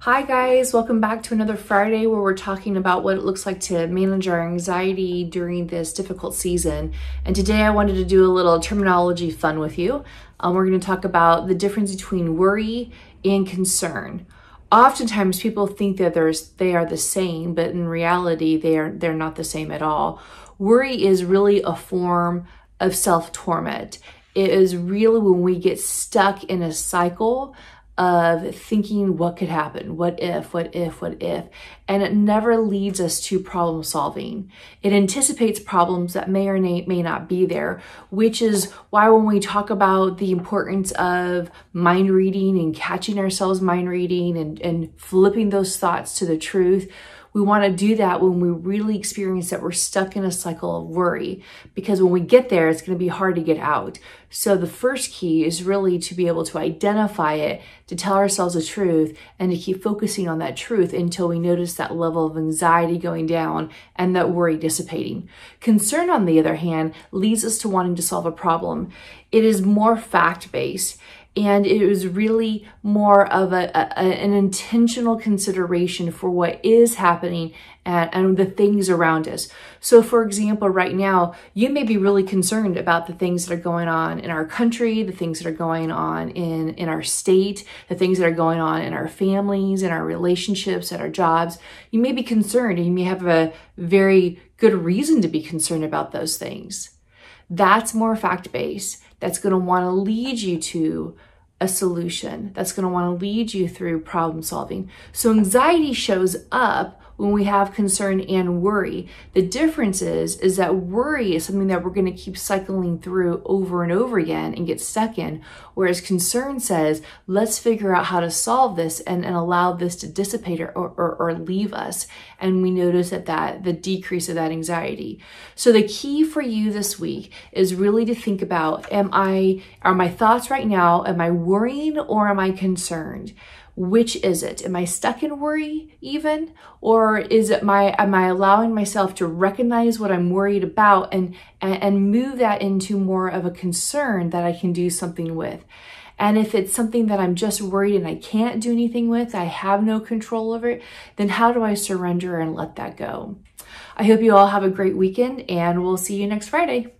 Hi guys, welcome back to another Friday where we're talking about what it looks like to manage our anxiety during this difficult season. And today I wanted to do a little terminology fun with you. Um, we're going to talk about the difference between worry and concern. Oftentimes people think that there's they are the same, but in reality they are they're not the same at all. Worry is really a form of self-torment. It is really when we get stuck in a cycle of thinking what could happen, what if, what if, what if, and it never leads us to problem solving. It anticipates problems that may or may not be there, which is why when we talk about the importance of mind reading and catching ourselves mind reading and, and flipping those thoughts to the truth, we want to do that when we really experience that we're stuck in a cycle of worry because when we get there, it's going to be hard to get out. So the first key is really to be able to identify it, to tell ourselves the truth, and to keep focusing on that truth until we notice that level of anxiety going down and that worry dissipating. Concern, on the other hand, leads us to wanting to solve a problem. It is more fact based and it was really more of a, a, an intentional consideration for what is happening and, and, the things around us. So for example, right now, you may be really concerned about the things that are going on in our country, the things that are going on in, in our state, the things that are going on in our families, in our relationships, at our jobs. You may be concerned and you may have a very good reason to be concerned about those things. That's more fact-based that's going to want to lead you to a solution that's going to want to lead you through problem solving. So anxiety shows up when we have concern and worry. The difference is, is that worry is something that we're going to keep cycling through over and over again and get stuck in. Whereas concern says, let's figure out how to solve this and, and allow this to dissipate or, or, or leave us. And we notice that, that the decrease of that anxiety. So the key for you this week is really to think about, am I, are my thoughts right now, am I worrying or am I concerned? Which is it? Am I stuck in worry even? Or is it my, am I allowing myself to recognize what I'm worried about and, and, and move that into more of a concern that I can do something with? And if it's something that I'm just worried and I can't do anything with, I have no control over it, then how do I surrender and let that go? I hope you all have a great weekend and we'll see you next Friday.